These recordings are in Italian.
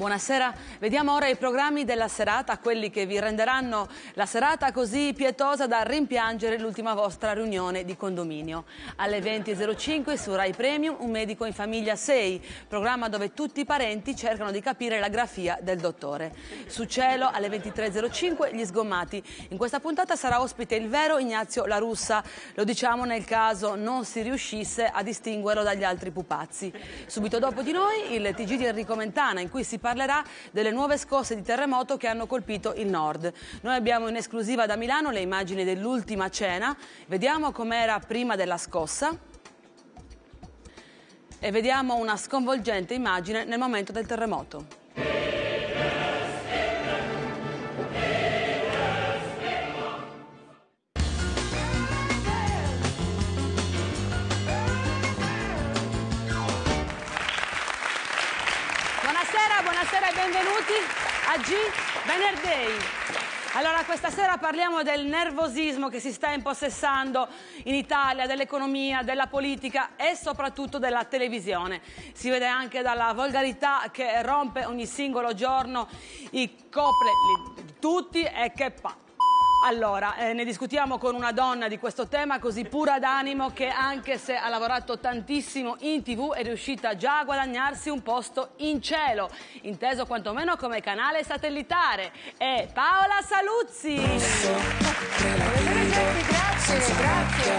Buonasera, vediamo ora i programmi della serata, quelli che vi renderanno la serata così pietosa da rimpiangere l'ultima vostra riunione di condominio. Alle 20.05 su Rai Premium, Un medico in famiglia 6, programma dove tutti i parenti cercano di capire la grafia del dottore. Su Cielo alle 23.05 Gli sgommati. In questa puntata sarà ospite il vero Ignazio La Russa, lo diciamo nel caso non si riuscisse a distinguerlo dagli altri pupazzi. Subito dopo di noi il TG di Enrico Mentana in cui si parlerà delle nuove scosse di terremoto che hanno colpito il nord. Noi abbiamo in esclusiva da Milano le immagini dell'ultima cena, vediamo com'era prima della scossa e vediamo una sconvolgente immagine nel momento del terremoto. Benvenuti a G Venerdì. Allora, questa sera parliamo del nervosismo che si sta impossessando in Italia, dell'economia, della politica e soprattutto della televisione. Si vede anche dalla volgarità che rompe ogni singolo giorno i cople di tutti e che pa. Allora, eh, ne discutiamo con una donna di questo tema così pura d'animo che anche se ha lavorato tantissimo in tv è riuscita già a guadagnarsi un posto in cielo, inteso quantomeno come canale satellitare. È Paola Saluzzi. Buonasera Geppi, grazie, grazie.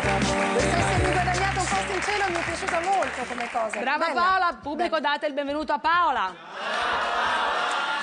Questo essermi guadagnato un posto in cielo mi è piaciuta molto come cosa. Brava Bella. Paola, pubblico Bella. date il benvenuto a Paola.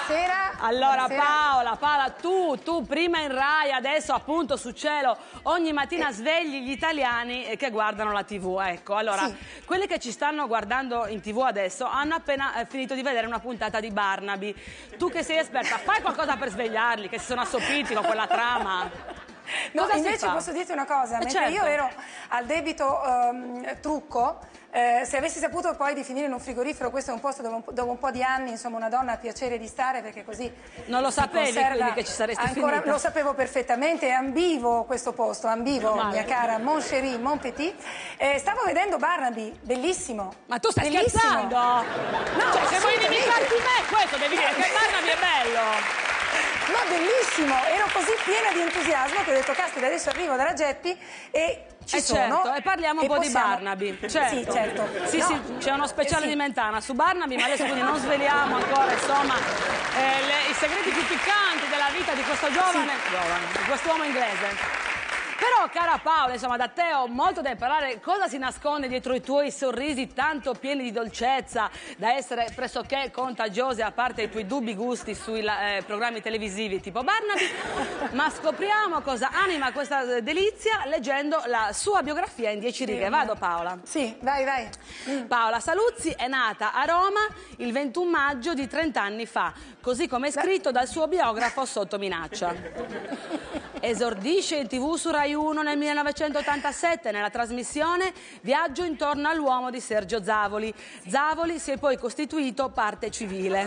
Buonasera. Allora Buonasera. Paola, Paola, tu, tu prima in Rai, adesso appunto su cielo, ogni mattina svegli gli italiani eh, che guardano la TV. Ecco, allora, Sì. quelli che ci stanno guardando in TV adesso hanno appena eh, finito di vedere una puntata di Barnaby. Tu che sei esperta, fai qualcosa per svegliarli, che si sono assopiti con quella trama. No, Cosa invece posso dirti una cosa, Eh, mentre certo. io ero al debito ehm, trucco, eh, se avessi saputo poi di finire in un frigorifero, questo è un posto dove un dopo un po' di anni, insomma, una donna ha piacere di stare perché così Non lo sapevi, quindi, che ci saresti ancora, finita? Lo sapevo perfettamente, ambivo questo posto, ambivo, Male. mia cara Mon chéri, Mon petit. Eh, stavo vedendo Barnaby, bellissimo. Ma tu stai Bellissimo. scherzando? No, cioè, se vuoi inimicarti me, questo devi dire che Barnaby è bello. No, bellissimo, ero così piena di entusiasmo che ho detto, caspita, adesso arrivo dalla Geppi e ci Eh sono. certo, e parliamo un po' di possiamo- Barnaby. Certo. Sì, certo. Sì, No, sì, c'è uno speciale eh sì. di Mentana su Barnaby, ma adesso quindi non sveliamo ancora, insomma, eh, le- i segreti più piccanti della vita di questo giovane, giovane, di quest'uomo inglese. Però, cara Paola, insomma, da te ho molto da imparare cosa si nasconde dietro i tuoi sorrisi tanto pieni di dolcezza, da essere pressoché contagiosi, a parte i tuoi dubbi gusti sui eh, programmi televisivi tipo Barnaby. Ma scopriamo cosa anima questa eh, delizia leggendo la sua biografia in dieci righe. Vado, Paola. Sì, vai, vai. Paola Saluzzi è nata a Roma il 21 maggio di 30 anni fa, così come è scritto dal suo biografo sotto minaccia. Esordisce in tv su Rai 1 nel 1987 nella trasmissione Viaggio intorno all'uomo di Sergio Zavoli. Zavoli si è poi costituito parte civile.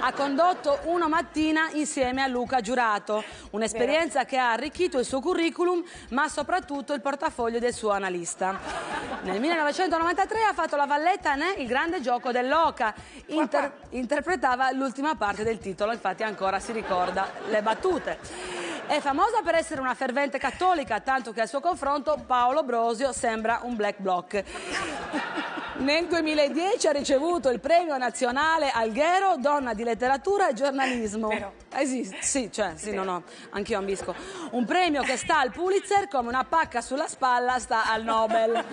Ha condotto Uno Mattina insieme a Luca Giurato, un'esperienza che ha arricchito il suo curriculum, ma soprattutto il portafoglio del suo analista. Nel 1993 ha fatto la valletta né Il grande gioco dell'Oca. Inter- interpretava l'ultima parte del titolo, infatti ancora si ricorda le battute. È famosa per essere una fervente cattolica, tanto che al suo confronto Paolo Brosio sembra un black bloc. Nel 2010 ha ricevuto il premio nazionale Alghero, donna di letteratura e giornalismo. Vero. Esiste, sì, cioè, sì, no, no, anch'io ambisco. Un premio che sta al Pulitzer come una pacca sulla spalla sta al Nobel.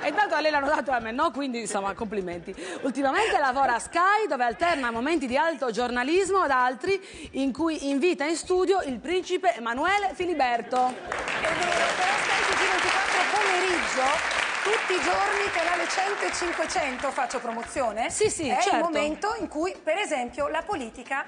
E intanto a lei l'hanno dato a me, no? Quindi insomma, complimenti. Ultimamente lavora a Sky dove alterna momenti di alto giornalismo ad altri in cui invita in studio il principe Emanuele Filiberto. È vero, però stai su G24 pomeriggio. Tutti i giorni canale 100 e 500 faccio promozione. Sì, sì, È certo. il momento in cui, per esempio, la politica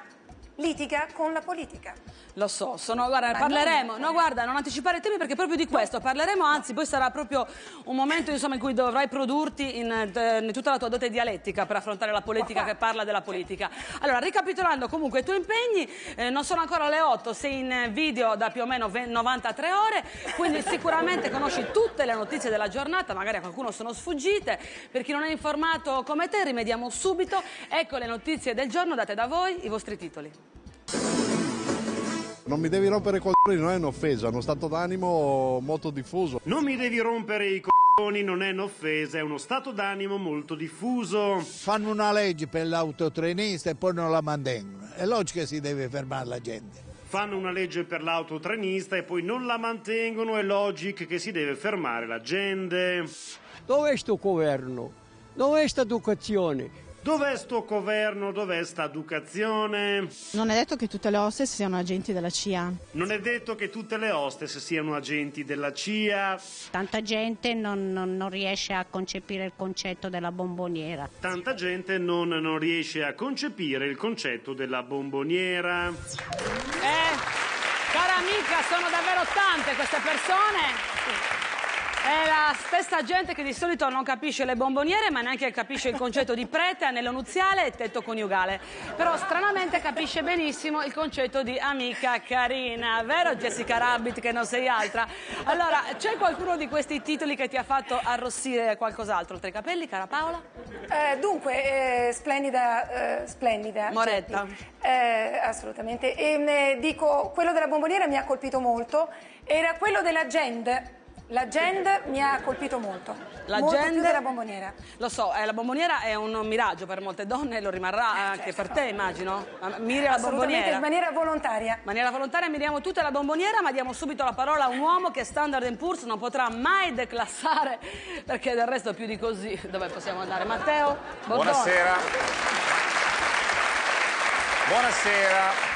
litiga con la politica. Lo so, sono, guarda, parleremo, no guarda, non anticipare i temi perché proprio di questo parleremo, anzi poi sarà proprio un momento insomma, in cui dovrai produrti in, in, tutta la tua dote dialettica per affrontare la politica che parla della politica. Allora, ricapitolando comunque i tuoi impegni, eh, non sono ancora le 8, sei in video da più o meno 93 ore, quindi sicuramente conosci tutte le notizie della giornata, magari a qualcuno sono sfuggite, per chi non è informato come te rimediamo subito, ecco le notizie del giorno date da voi, i vostri titoli. Non mi devi rompere i coglioni, non è un'offesa, è uno stato d'animo molto diffuso. Non mi devi rompere i coglioni, non è un'offesa, è uno stato d'animo molto diffuso. Fanno una legge per l'autotrenista e poi non la mantengono. È logico che si deve fermare la gente. Fanno una legge per l'autotrenista e poi non la mantengono, è logico che si deve fermare la gente. Dove è sto governo? Dove è sta educazione? Dov'è sto governo? Dov'è sta educazione? Non è detto che tutte le hostess siano agenti della CIA. Non è detto che tutte le hostess siano agenti della CIA. Tanta gente non, non, non riesce a concepire il concetto della bomboniera. Tanta gente non, non riesce a concepire il concetto della bomboniera. Eh, cara amica, sono davvero tante queste persone. È la stessa gente che di solito non capisce le bomboniere, ma neanche capisce il concetto di prete, anello nuziale e tetto coniugale. Però stranamente capisce benissimo il concetto di amica carina, vero Jessica Rabbit che non sei altra? Allora, c'è qualcuno di questi titoli che ti ha fatto arrossire qualcos'altro oltre i capelli, cara Paola? Eh, dunque, eh, splendida, eh, splendida. Moretta. Eh, assolutamente. E mm, dico, quello della bomboniera mi ha colpito molto, era quello della Gend la Gend mi ha colpito molto. La molto Gend, più della bomboniera. Lo so, eh, la bomboniera è un miraggio per molte donne, lo rimarrà anche per te, immagino. Miri la bomboniera. in maniera volontaria. In maniera volontaria miriamo tutta la bomboniera, ma diamo subito la parola a un uomo che Standard Poor's non potrà mai declassare, perché del resto più di così dove possiamo andare. Matteo? Boddone. Buonasera. Buonasera.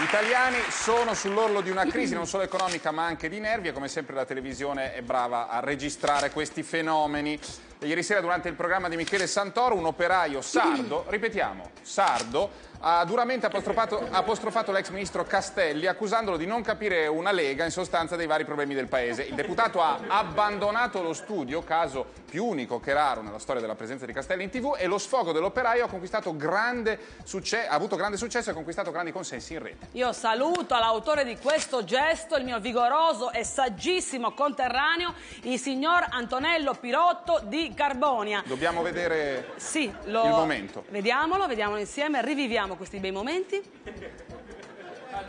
Gli italiani sono sull'orlo di una crisi non solo economica ma anche di nervi e come sempre la televisione è brava a registrare questi fenomeni. Ieri sera durante il programma di Michele Santoro un operaio sardo, ripetiamo, sardo, ha duramente apostrofato, apostrofato l'ex ministro Castelli accusandolo di non capire una lega in sostanza dei vari problemi del paese. Il deputato ha abbandonato lo studio, caso più unico che raro nella storia della presenza di Castelli in tv e lo sfogo dell'operaio ha, ha avuto grande successo e ha conquistato grandi consensi in rete. Io saluto l'autore di questo gesto, il mio vigoroso e saggissimo conterraneo, il signor Antonello Pirotto di Carbonia. Dobbiamo vedere sì, lo... il momento. Vediamolo, vediamolo insieme, riviviamo viviamo questi bei momenti.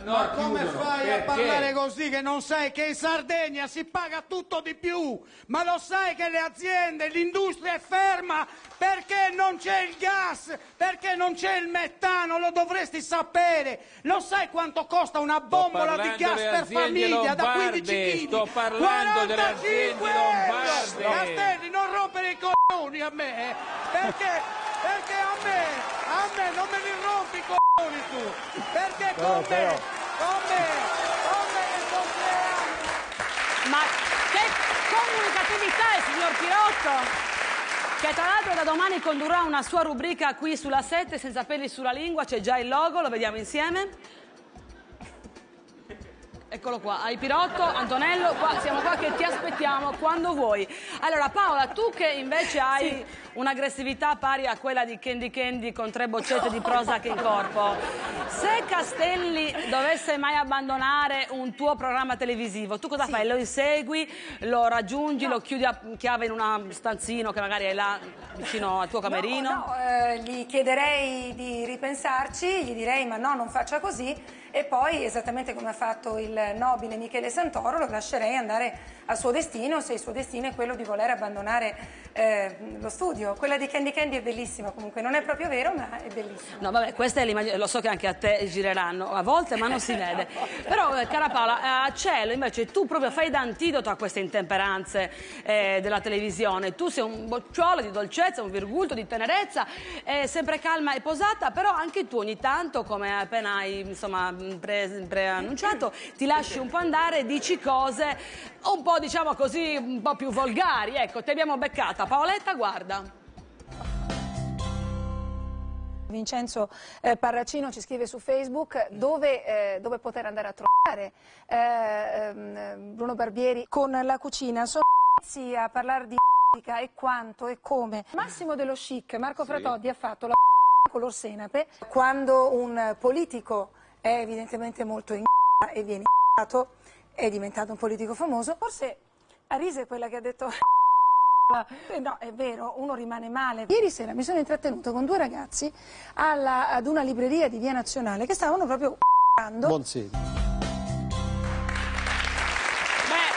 Ma come fai a parlare così che non sai che in Sardegna si paga tutto di più? Ma lo sai che le aziende, l'industria è ferma perché non c'è il gas, perché non c'è il metano, lo dovresti sapere. Lo sai quanto costa una bombola di gas per famiglia da 15 kg? Sto parlando delle aziende lombarde. Castelli, non rompere i coglioni a me, eh, perché perché a me, a me non me li rompi i tu! Perché con no, me, con me, con me nel compleanno! Ma che comunicatività il signor Pirotto! Che tra l'altro da domani condurrà una sua rubrica qui sulla 7 senza peli sulla lingua, c'è già il logo, lo vediamo insieme. Eccolo qua, hai Pirotto, Antonello, qua, siamo qua che ti aspettiamo quando vuoi. Allora Paola, tu che invece hai sì. un'aggressività pari a quella di Candy Candy con tre boccette di Prozac in corpo, se Castelli dovesse mai abbandonare un tuo programma televisivo, tu cosa sì. fai? Lo insegui, lo raggiungi, no. lo chiudi a chiave in un stanzino che magari è là vicino al tuo camerino? No, no eh, gli chiederei di ripensarci, gli direi ma no, non faccia così e poi esattamente come ha fatto il nobile Michele Santoro lo lascerei andare al suo destino se il suo destino è quello di voler abbandonare eh, lo studio. Quella di Candy Candy è bellissima comunque, non è proprio vero ma è bellissima. No vabbè, questa è l'immagine, lo so che anche a te gireranno a volte ma non si vede. Però eh, cara Paola, a cielo invece tu proprio fai da antidoto a queste intemperanze eh, della televisione. Tu sei un bocciolo di dolcezza, un virgulto di tenerezza, sempre calma e posata, però anche tu ogni tanto, come appena hai insomma, pre preannunciato, ti lasci un po' andare, dici cose un po' diciamo così, un po' più volgari. Ecco, ti abbiamo beccata. Paoletta, guarda. Vincenzo eh, Parracino ci scrive su Facebook dove, eh, dove poter andare a trovare eh, ehm, Bruno Barbieri con la cucina. Sono inizi a parlare di musica e quanto e come. Massimo dello chic, Marco Fratoddi ha fatto la color senape quando un politico è evidentemente molto in e viene è diventato un politico famoso, forse Arise è quella che ha detto No, è vero, uno rimane male. Ieri sera mi sono intrattenuto con due ragazzi alla- ad una libreria di Via Nazionale che stavano proprio Buon segno. Beh,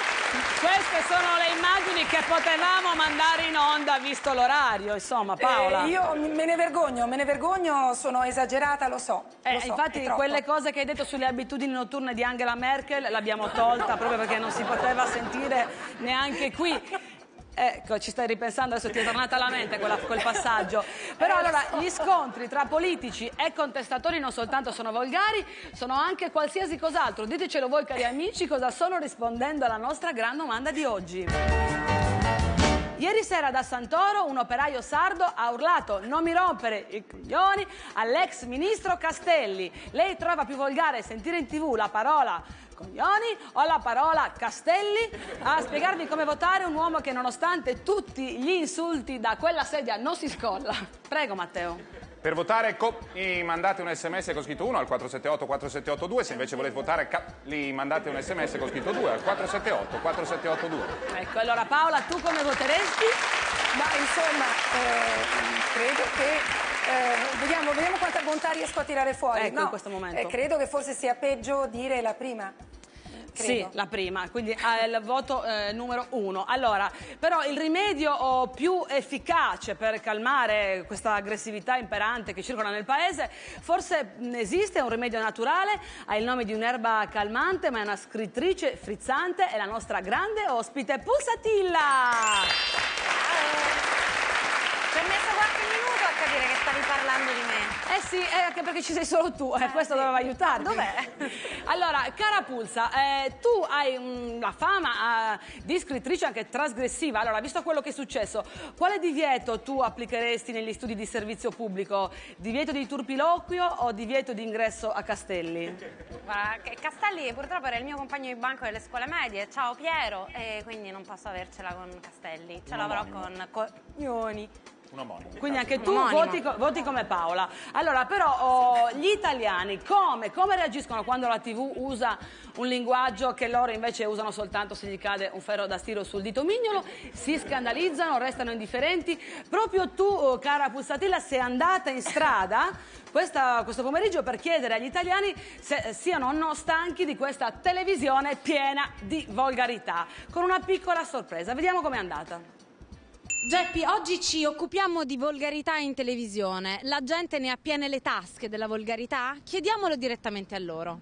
queste sono le immagini che potevamo mandare in onda visto l'orario, insomma, Paola. Eh, io me ne vergogno, me ne vergogno, sono esagerata, lo so. Eh, lo so, infatti quelle cose che hai detto sulle abitudini notturne di Angela Merkel l'abbiamo tolta proprio perché non si poteva sentire neanche qui. Ecco, ci stai ripensando, adesso ti è tornata alla mente quella- quel passaggio. Però allora gli scontri tra politici e contestatori non soltanto sono volgari, sono anche qualsiasi cos'altro. Ditecelo voi cari amici cosa sono rispondendo alla nostra gran domanda di oggi. Ieri sera da Santoro un operaio sardo ha urlato non mi rompere i coglioni all'ex ministro Castelli. Lei trova più volgare sentire in tv la parola coglioni o la parola Castelli a spiegarvi come votare un uomo che nonostante tutti gli insulti da quella sedia non si scolla. Prego Matteo. Per votare mandate un sms con scritto 1 al 478 4782, se invece volete votare ca- li mandate un sms con scritto 2 al 478 4782. Ecco, allora Paola, tu come voteresti? Ma insomma, eh, credo che. eh, vediamo, vediamo quanta bontà riesco a tirare fuori. Ecco, in questo momento. eh, credo che forse sia peggio dire la prima. Sì, Credo. la prima, quindi il voto eh, numero uno. Allora, però il rimedio oh, più efficace per calmare questa aggressività imperante che circola nel paese, forse mh, esiste un rimedio naturale, ha il nome di un'erba calmante, ma è una scrittrice frizzante, è la nostra grande ospite Pulsatilla! Ci ho messo qualche minuto a capire che stavi parlando di Eh sì, è anche perché ci sei solo tu, eh, questo doveva aiutarti. Dov'è? Allora, cara Pulsa, eh, tu hai mm, la fama eh, di scrittrice anche trasgressiva. Allora, visto quello che è successo, quale divieto tu applicheresti negli studi di servizio pubblico? Divieto di turpiloquio o divieto di ingresso a Castelli? Guarda, Castelli purtroppo era il mio compagno di banco delle scuole medie. Ciao Piero, e quindi non posso avercela con Castelli. Ce l'avrò con Coglioni. Un omonimo. Quindi anche tu voti, voti come Paola. Allora, però, oh, gli italiani come, come reagiscono quando la TV usa un linguaggio che loro invece usano soltanto se gli cade un ferro da stiro sul dito mignolo? Si scandalizzano, restano indifferenti. Proprio tu, oh, cara Pulsatilla, sei andata in strada questa- questo pomeriggio per chiedere agli italiani se siano o no stanchi di questa televisione piena di volgarità. Con una piccola sorpresa. Vediamo com'è andata. Geppi, oggi ci occupiamo di volgarità in televisione. La gente ne ha piene le tasche della volgarità? Chiediamolo direttamente a loro.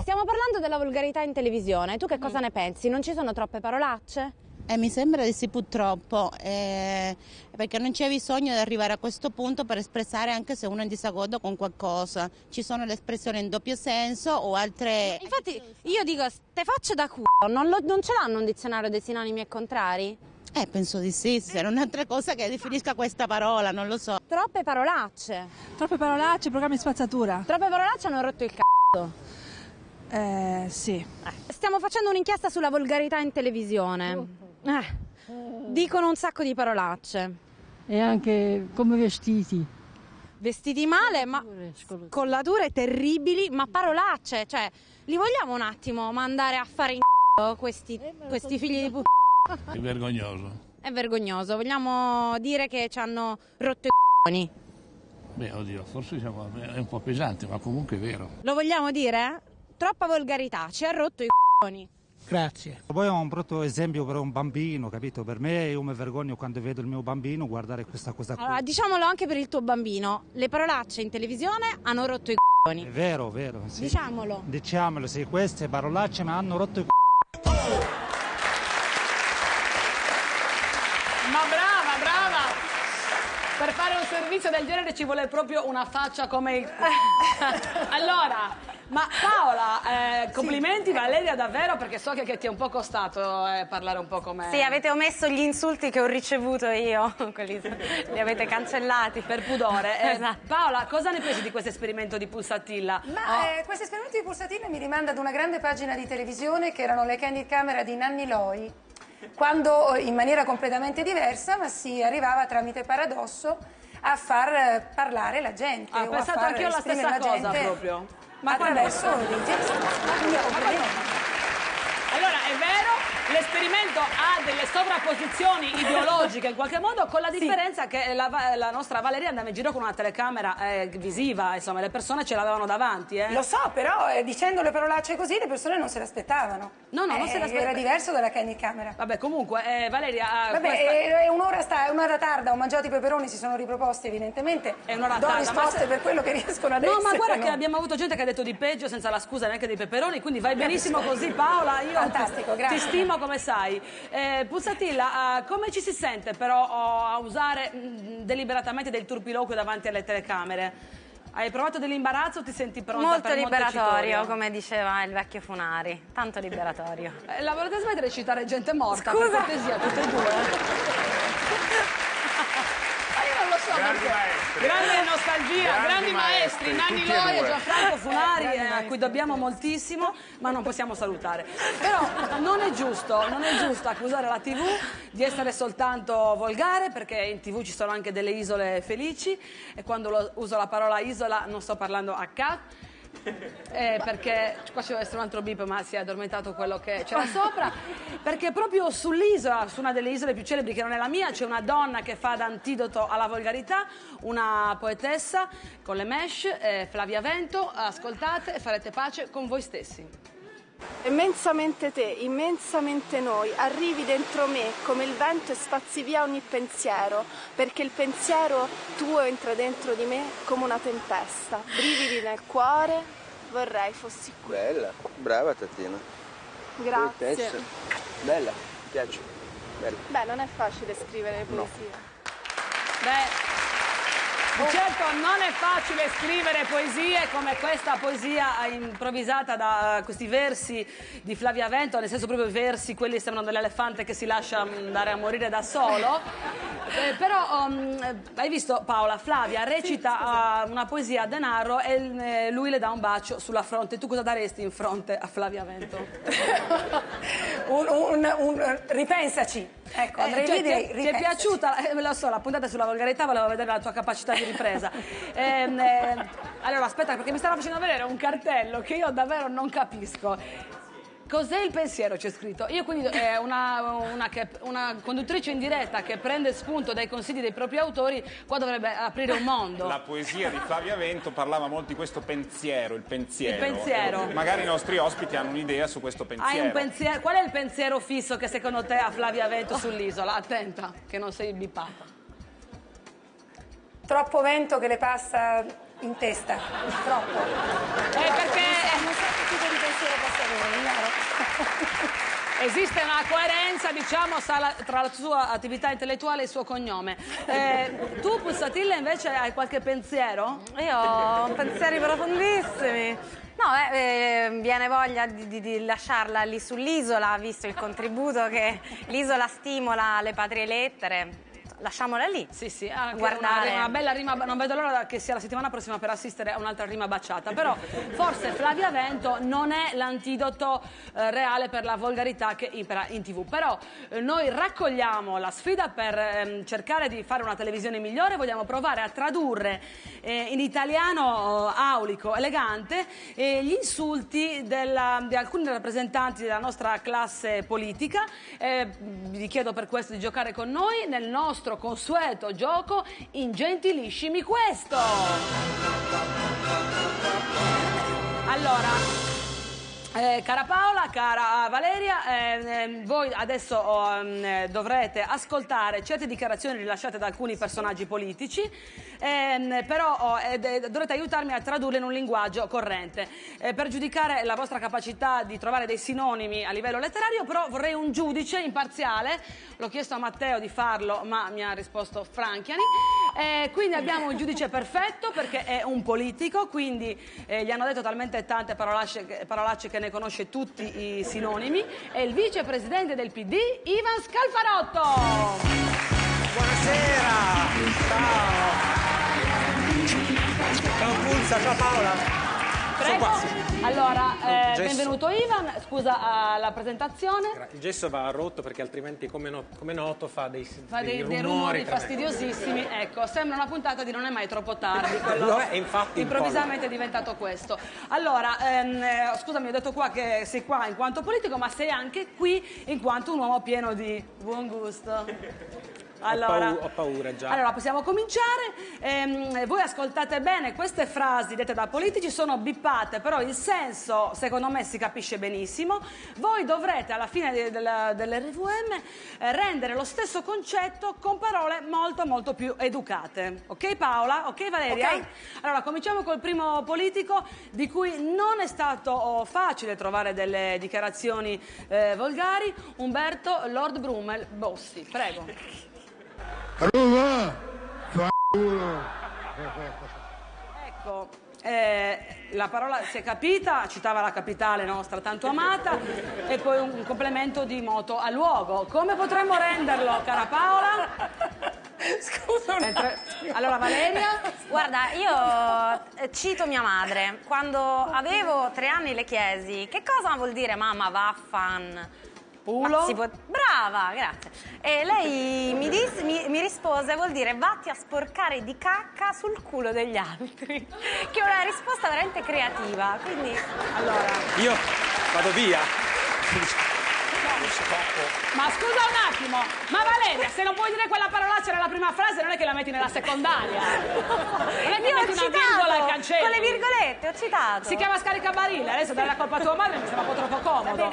Stiamo parlando della volgarità in televisione. Tu che cosa ne pensi? Non ci sono troppe parolacce? Eh, mi sembra di sì purtroppo, eh, perché non c'è bisogno di arrivare a questo punto per espressare anche se uno è in disaccordo con qualcosa. Ci sono le espressioni in doppio senso o altre... Infatti, io dico, ste facce da culo, non, lo- non ce l'hanno un dizionario dei sinonimi e contrari? Eh, penso di sì, se non è un'altra cosa che definisca questa parola, non lo so. Troppe parolacce. Troppe parolacce, programmi spazzatura. Troppe parolacce hanno rotto il c***o. Eh, sì. Stiamo facendo un'inchiesta sulla volgarità in televisione. Eh, dicono un sacco di parolacce. E anche come vestiti. Vestiti male, ma scollature terribili, ma parolacce. Cioè, li vogliamo un attimo mandare a fare in c***o questi, questi figli di puttana? È vergognoso. È vergognoso. Vogliamo dire che ci hanno rotto i c***oni. Beh, oddio, forse diciamo, è un po' pesante, ma comunque è vero. Lo vogliamo dire? Troppa volgarità, ci ha rotto i c***oni. Grazie. Poi è un brutto esempio per un bambino, capito? Per me io mi vergogno quando vedo il mio bambino guardare questa cosa qui. Allora, diciamolo anche per il tuo bambino. Le parolacce in televisione hanno rotto i c***oni. È vero, vero. Sì. Diciamolo. Diciamolo, sì, queste parolacce mi hanno rotto i c***o. Ma brava, brava! Per fare un servizio del genere ci vuole proprio una faccia come il... allora, Ma Paola, eh, complimenti Valeria davvero perché so che, che ti è un po' costato eh, parlare un po' come... Sì, avete omesso gli insulti che ho ricevuto io, quelli li avete cancellati. Per pudore. Eh, Esatto. Paola, cosa ne pensi di questo esperimento di Pulsatilla? Ma Oh, eh, questo esperimento di pulsatilla mi rimanda ad una grande pagina di televisione che erano le candid camera di Nanni Loi, quando eh, in maniera completamente diversa, ma si arrivava tramite paradosso a far eh, parlare la gente. Ah, o a pensato far anch'io alla esprimere stessa la cosa gente proprio. Ma attraverso dei gesti. Allora, è vero, l'esperimento ha delle sovrapposizioni ideologiche in qualche modo, con la differenza che la, la nostra Valeria andava in giro con una telecamera eh, visiva, insomma, le persone ce l'avevano davanti. Eh. Lo so, però eh, dicendo le parolacce così le persone non se l'aspettavano. No, no, non Eh, se l'aspettavano. Era diverso dalla candid camera. Vabbè, comunque, eh, Valeria... eh, Vabbè, questa- è, è un'ora, sta, è un'ora tarda, ho mangiato i peperoni, si sono riproposti evidentemente. È un'ora Do tarda, risposte ma se- per quello che riescono ad No, essere. ma guarda no? che abbiamo avuto gente che ha detto di peggio senza la scusa neanche dei peperoni, quindi vai benissimo così Paola, io Fantastico, grazie. ti stimo come sai. Eh, Pulsatilla, eh, come ci si sente però oh, a usare mm, deliberatamente del turpiloquio davanti alle telecamere? Hai provato dell'imbarazzo o ti senti pronta Molto per liberatorio, come diceva il vecchio Funari. Tanto liberatorio. Eh, la volete smettere di citare gente morta, per Scusa. cortesia, tutte e due? Ma io non lo so Grandi maestri. Grande nostalgia, grandi, Grandi maestri, maestri, Nanni e Loi e. Gianfranco Funari, eh, a cui dobbiamo moltissimo, ma non possiamo salutare. Però non è giusto, non è giusto accusare la TV di essere soltanto volgare, perché in TV ci sono anche delle isole felici, e quando lo- uso la parola isola non sto parlando a cat. Eh, perché qua ci deve essere un altro bip ma si è addormentato quello che c'era sopra. Perché proprio sull'isola su una delle isole più celebri che non è la mia c'è una donna che fa da antidoto alla volgarità una poetessa con le mesh eh, Flavia Vento ascoltate e farete pace con voi stessi Immensamente te, immensamente noi, arrivi dentro me come il vento e spazzi via ogni pensiero, perché il pensiero tuo entra dentro di me come una tempesta. Brividi nel cuore, vorrei fossi qui. Bella, brava Tatina. Grazie. Bella, mi piace. Bella. Beh, non è facile scrivere poesia. Beh, di certo non è facile scrivere poesie come questa poesia improvvisata da questi versi di Flavia Vento, nel senso proprio i versi, quelli sembrano dell'elefante che si lascia andare a morire da solo. Eh, però um, eh, hai visto Paola, Flavia recita uh, una poesia a denaro e eh, lui le dà un bacio sulla fronte. Tu cosa daresti in fronte a Flavia Vento? Un, un- un- ripensaci. Ecco, Eh, cioè, e ti, è, direi, ti è piaciuta? Eh, lo so, la puntata sulla volgarità, volevo vedere la tua capacità di ripresa. Ehm, eh, allora, aspetta, perché mi stanno facendo vedere un cartello che io davvero non capisco. Cos'è il pensiero? C'è scritto. Io quindi eh, una, una che- una conduttrice in diretta che prende spunto dai consigli dei propri autori, qua dovrebbe aprire un mondo. La poesia di Flavia Vento parlava molto di questo pensiero, il pensiero. Il pensiero. Magari i nostri ospiti hanno un'idea su questo pensiero. Hai un pensiero? Qual è il pensiero fisso che secondo te ha Flavia Vento sull'isola? Attenta, che non sei bippata. Troppo vento che le passa in testa. Troppo. Eh, perché Non so che tipo di pensiero possa avere, ignaro. Esiste una coerenza, diciamo, tra la sua attività intellettuale e il suo cognome. Eh, tu, Pulsatilla, invece hai qualche pensiero? Io ho pensieri profondissimi. No, eh, eh, viene voglia di, di- di lasciarla lì sull'isola, visto il contributo che l'isola stimola alle patrie lettere. Lasciamola lì. Sì, sì, anche Guardare. una, una bella rima, non vedo l'ora che sia la settimana prossima per assistere a un'altra rima baciata, però forse Flavia Vento non è l'antidoto eh, reale per la volgarità che impera in tv, però eh, noi raccogliamo la sfida per ehm, cercare di fare una televisione migliore, vogliamo provare a tradurre eh, in italiano eh, aulico, elegante, eh, gli insulti della- di alcuni rappresentanti della nostra classe politica, Eh, vi chiedo per questo di giocare con noi nel nostro consueto gioco Ingentiliscimi questo! Allora, eh, cara Paola, cara Valeria, eh, eh, voi adesso oh, mm, eh, dovrete ascoltare certe dichiarazioni rilasciate da alcuni personaggi politici, ehm, però oh, eh, dovrete aiutarmi a tradurle in un linguaggio corrente. Eh, per giudicare la vostra capacità di trovare dei sinonimi a livello letterario, però vorrei un giudice imparziale. L'ho chiesto a Matteo di farlo, ma mi ha risposto Franchiani. Eh, quindi abbiamo il giudice perfetto perché è un politico, quindi eh, gli hanno detto talmente tante parolacce, parolacce che ne conosce tutti i sinonimi. È il vicepresidente del PD, Ivan Scalfarotto. Buonasera! Ciao! Ciao Pulsa, ciao Paola! Prego. Allora, eh, benvenuto Ivan, scusa alla presentazione. Il gesso va rotto perché altrimenti, come, no- come noto, fa dei, Fa dei dei, rumori, rumori fastidiosissimi. Ecco, sembra una puntata di Non è mai troppo tardi. quello Lo è, infatti, improvvisamente è diventato questo. Allora, ehm, eh, scusami, ho detto qua che sei qua in quanto politico, ma sei anche qui in quanto un uomo pieno di buon gusto. Allora, ho, paura, ho paura già. allora, possiamo cominciare. Ehm, voi ascoltate bene, queste frasi dette da politici sono bippate, però il senso secondo me si capisce benissimo. Voi dovrete alla fine de- della- dell'RVM eh, rendere lo stesso concetto con parole molto molto più educate. Ok Paola? Ok Valeria? Ok. Allora, cominciamo col primo politico di cui non è stato oh, facile trovare delle dichiarazioni eh, volgari, Umberto Lord Brummel Bossi. Prego. Roma, fa culo. Ecco, eh, la parola si è capita, citava la capitale nostra tanto amata e poi un, un complemento di moto a luogo. Come potremmo renderlo, cara Paola? Scusa Allora Valeria? Guarda, io eh, cito mia madre. Quando avevo tre anni le chiesi che cosa vuol dire mamma vaffan? Pulo? Può- Brava, grazie. E lei mi, dis- mi- mi rispose vuol dire vatti a sporcare di cacca sul culo degli altri. Che è una risposta veramente creativa. Quindi, allora. Io vado via. Ma scusa un attimo, ma Valeria, se non puoi dire quella parolaccia nella prima frase non è che la metti nella secondaria. Non è che Io metti una citato, virgola e cancelli. con le virgolette, ho citato. Si chiama scaricabarile, adesso dare la colpa a tua madre mi sembra un po' troppo comodo.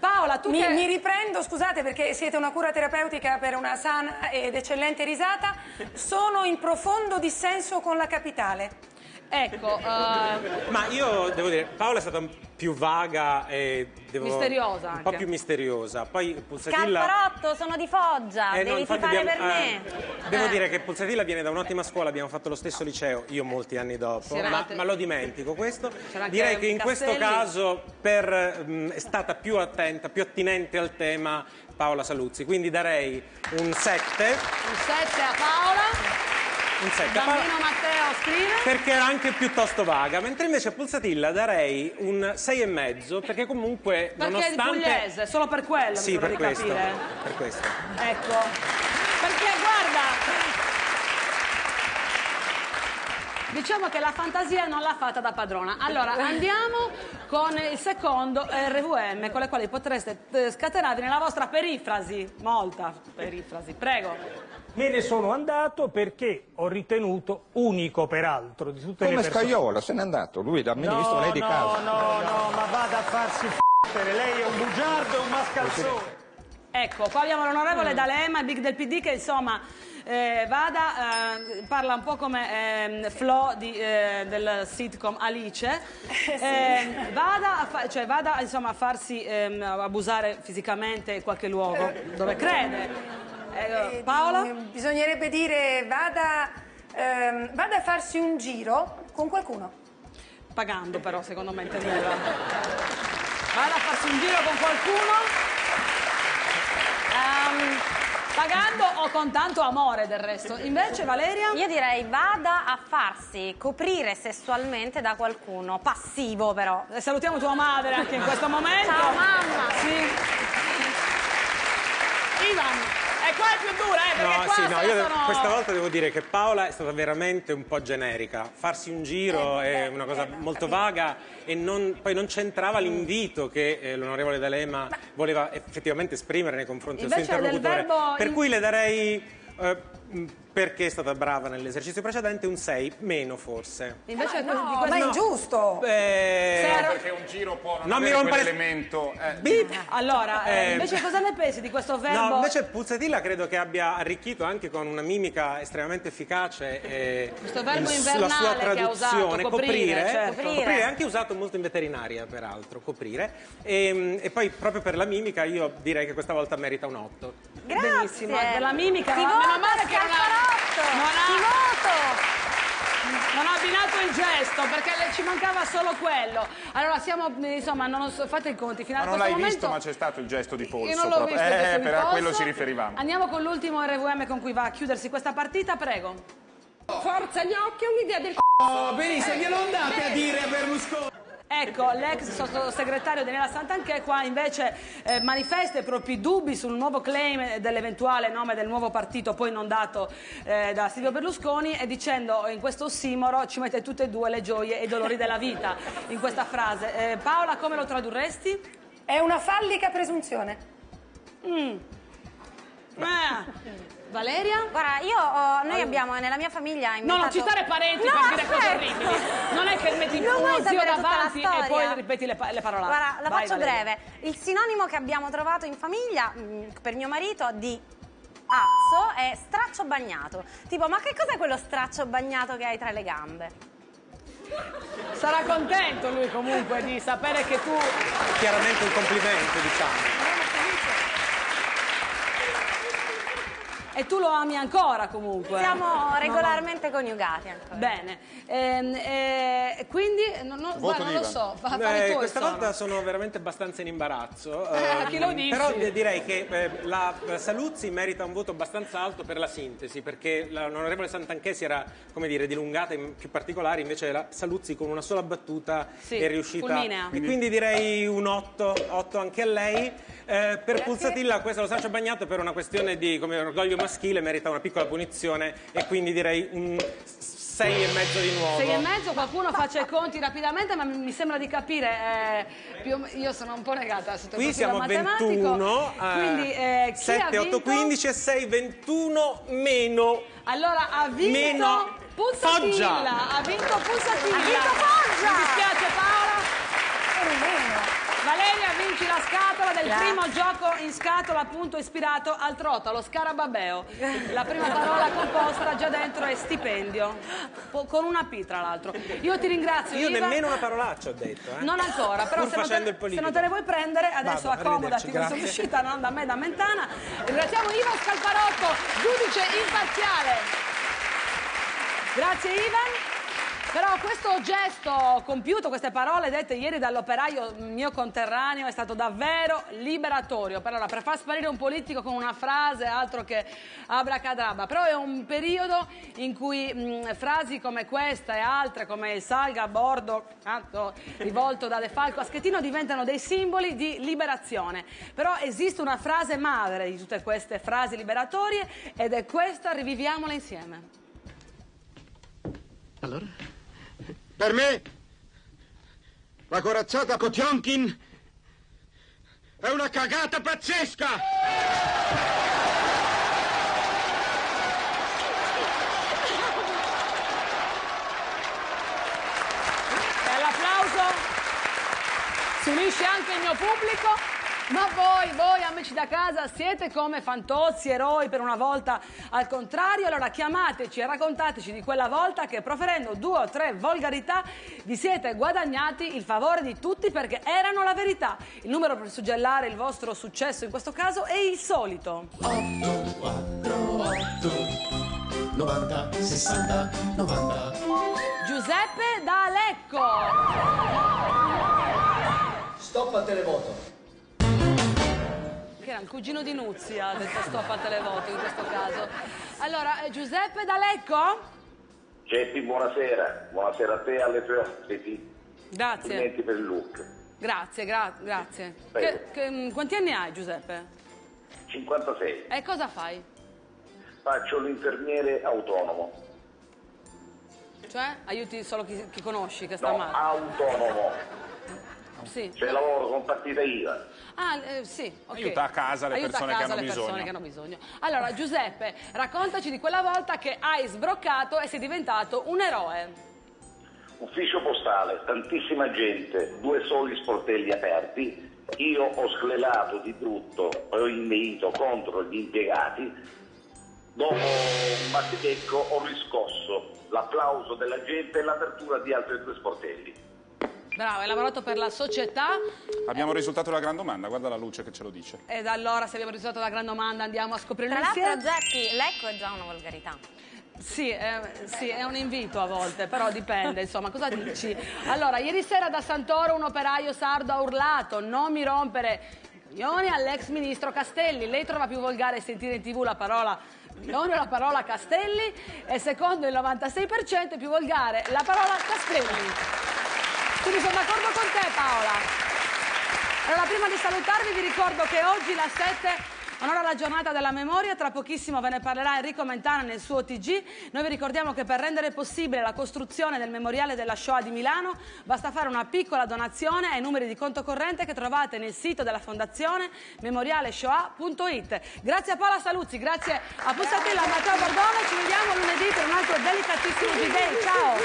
Paola, tu mi, che... mi riprendo, scusate, perché siete una cura terapeutica per una sana ed eccellente risata. Sono in profondo dissenso con la capitale. Ecco, eh, Ma io devo dire, Paola è stata più vaga e devo- Misteriosa un po' più misteriosa. Poi Pulsatilla. Scalfarotto, sono di Foggia, Eh, no, devi tifare abbiamo- per eh, me. Devo Eh. dire che Pulsatilla viene da un'ottima scuola, abbiamo fatto lo stesso liceo, io molti anni dopo, ma, ma lo dimentico questo. Direi che in questo caso per, mh, è stata più attenta, più attinente al tema Paola Saluzzi, quindi darei un 7. un 7 a Paola, Un 7 a Paola, Bambino Matteo scrive. perché era anche piuttosto vaga, mentre invece a Pulsatilla darei un 6 e mezzo perché comunque Perché è di nonostante pugliese, solo per quello Sì, mi per questo, capire. per questo. Ecco, perché guarda, diciamo che la fantasia non l'ha fatta da padrona. Allora, andiamo con il secondo RVM, con le quali potreste eh, scatenarvi nella vostra perifrasi, molta perifrasi, prego. Me ne sono andato perché ho ritenuto unico, peraltro, di tutte Come le persone. Scaiola, se n'è andato, lui da ministro, no, lei di no, casa. no, no, ma vada a farsi f***ere, lei è un bugiardo e un mascalzone. Ecco, qua abbiamo l'onorevole D'Alema, il big del PD, che insomma eh, vada, eh, parla un po' come ehm, Flo di, eh, del sitcom Alice, Eh, vada, a fa- cioè, vada insomma, a farsi ehm, abusare fisicamente in qualche luogo dove crede. Eh, Paola? Eh, Bisognerebbe dire vada, ehm, vada a farsi un giro con qualcuno. Pagando però, secondo me intendeva. Vada a farsi un giro con qualcuno. Ehm, pagando o con tanto amore del resto. Invece Valeria? Io direi vada a farsi coprire sessualmente da qualcuno, passivo però. E salutiamo tua madre anche in questo momento. Ciao mamma. Sì. Ivan, e qua è più dura, eh, perché No, qua sì, no, io sono... questa volta devo dire che Paola è stata veramente un po' generica. Farsi un giro Eh, è una cosa molto vaga e non- poi non c'entrava l'invito che eh, l'onorevole D'Alema voleva effettivamente esprimere nei confronti del suo interlocutore. verbo Per cui le darei, eh, perché è stata brava nell'esercizio precedente, un 6, meno forse. Invece No, di questo... ma è ingiusto. Eh, ero- Perché un giro può non, Non avere quell'elemento. eh. Allora, eh, Eh, invece cosa ne pensi di questo verbo? No, invece Puzzatilla credo che abbia arricchito anche con una mimica estremamente efficace eh, Questo verbo il- invernale la sua che ha traduzione, usato, coprire, certo. coprire, Coprire. anche usato molto in veterinaria peraltro, coprire. E, e poi proprio per la mimica io direi che questa volta merita un 8. Grazie. Benissimo, per la mimica. Ma meno male che non ha, Scalfarotto. non ha- Ti voto. non ha abbinato il gesto perché le- ci mancava solo quello. Allora siamo, eh, insomma, non so, fate i conti. Fino Ma a non questo l'hai momento visto, ma c'è stato il gesto di polso. io non l'ho proprio. visto. il gesto eh, di per a quello ci riferivamo. Andiamo con l'ultimo RVM con cui va a chiudersi questa partita, prego. Forza gnocchi è un'idea del Oh, benissimo, glielo andate a dire a Berlusconi. Ecco, l'ex sottosegretario Daniela Santanchè qua invece eh, manifesta i propri dubbi sul nuovo claim dell'eventuale nome del nuovo partito poi non dato eh, da Silvio Berlusconi e dicendo in questo ossimoro ci mette tutte e due le gioie e i dolori della vita in questa frase. Eh, Paola, come lo tradurresti? È una fallica presunzione. Mm. Ah. Valeria? Guarda, io ho- noi abbiamo nella mia famiglia No, non inventato... citare parenti No, per dire cose orribili. Non è che metti Non uno zio davanti e poi ripeti le, pa- le parole. Guarda, la Vai, faccio Valeria. breve. Il sinonimo che abbiamo trovato in famiglia mh, per mio marito di azzo è straccio bagnato. Tipo, ma che cos'è quello straccio bagnato che hai tra le gambe? Sarà contento lui comunque di sapere che tu... Chiaramente un complimento, diciamo. E tu lo ami ancora comunque. Siamo No, regolarmente coniugati ancora. Bene. Ehm, eh, quindi, non, non- guarda, non lo so, fa Eh, questa sono. volta sono veramente abbastanza in imbarazzo. Eh, ehm, chi lo dici? Però direi che eh, la Saluzzi merita un voto abbastanza alto per la sintesi, perché la- l'onorevole Santanchè si era, come dire, dilungata in più particolari, invece la Saluzzi con una sola battuta Sì, è riuscita. fulminea. E quindi direi un 8, 8 anche a lei. Eh, per Pulsatilla questo lo straccio bagnato per una questione di come orgoglio maschile merita una piccola punizione e quindi direi un 6 e mezzo di nuovo. Sei e mezzo, qualcuno faccia i conti rapidamente, ma mi sembra di capire, eh, più io sono un po' negata sotto Qui siamo a matematico, 21, quindi eh, chi 7, ha 8, vinto? 15 e 6, 21 meno. Allora ha vinto Meno Pulsatilla, Foggia. ha vinto Pulsatilla. Ha vinto Foggia. Mi dispiace Paola. Valeria vinci la scatola del Grazie. primo gioco in scatola appunto ispirato al trotto, allo scarababeo. La prima parola composta già dentro è stipendio, po- con una P tra l'altro. Io ti ringrazio Io Iva. nemmeno una parolaccia ho detto. Eh. Non ancora, però Pur se non, te, se non te le vuoi prendere, adesso Vado, accomodati, questa grazie. uscita non da me, da Mentana. Ringraziamo Ivan Scalfarotto, giudice imparziale. Grazie Ivan. Però questo gesto compiuto, queste parole dette ieri dall'operaio mio conterraneo è stato davvero liberatorio. Per, allora, per far sparire un politico con una frase, altro che abracadabra. Però è un periodo in cui mh, frasi come questa e altre come il salga a bordo, tanto rivolto da De Falco a Schettino, diventano dei simboli di liberazione. Però esiste una frase madre di tutte queste frasi liberatorie ed è questa, riviviamola insieme. Allora? Per me, la corazzata Kotionkin è una cagata pazzesca! E l'applauso si unisce anche il mio pubblico. Ma voi, voi amici da casa, siete come fantozzi, eroi per una volta al contrario? Allora chiamateci e raccontateci di quella volta che proferendo due o tre volgarità vi siete guadagnati il favore di tutti perché erano la verità. Il numero per suggellare il vostro successo in questo caso è il solito. 90, 60, 90. Giuseppe da Lecco. Stop al televoto. Che era il cugino di Nuzia, ha detto stop al televoto in questo caso. Allora, eh, Giuseppe da Lecco? Geppi, buonasera. Buonasera a te e alle tue ospiti. Grazie. Complimenti per il look. Grazie, gra- grazie. Che- che- mm, quanti anni hai, Giuseppe? 56. E cosa fai? Faccio l'infermiere autonomo. Cioè, aiuti solo chi, chi conosci che sta No, male? autonomo. Sì. Cioè lavoro con partita IVA. Ah, eh, sì, ok. Aiuta a casa le Aiuta persone a che casa hanno le persone bisogno. che hanno bisogno. Allora, Giuseppe, raccontaci di quella volta che hai sbroccato e sei diventato un eroe. Ufficio postale, tantissima gente, due soli sportelli aperti. Io ho sclerato di brutto, ho inneito contro gli impiegati. Dopo un battibecco ho riscosso l'applauso della gente e l'apertura di altri due sportelli. Bravo, hai lavorato per la società Abbiamo risultato della gran domanda, guarda la luce che ce lo dice. ed allora se abbiamo risolto la gran domanda andiamo a scoprirlo Tra l'altro. Geppi, l'ecco è già una volgarità. Sì, eh, sì, è un invito a volte, però dipende, insomma, cosa dici? Allora, ieri sera da Santoro un operaio sardo ha urlato, non mi rompere i coglioni all'ex ministro Castelli. Lei trova più volgare sentire in tv la parola coglioni o la parola Castelli e secondo il 96% è più volgare la parola Castelli. Quindi sono d'accordo con te Paola. Allora, prima di salutarvi vi ricordo che oggi la 7 onora la giornata della memoria, tra pochissimo ve ne parlerà Enrico Mentana nel suo TG. Noi vi ricordiamo che per rendere possibile la costruzione del memoriale della Shoah di Milano basta fare una piccola donazione ai numeri di conto corrente che trovate nel sito della fondazione memorialeshoah.it. Grazie a Paola Saluzzi, grazie a Pussatilla, a Matteo Bordone, ci vediamo lunedì per un altro delicatissimo G-Day. Ciao!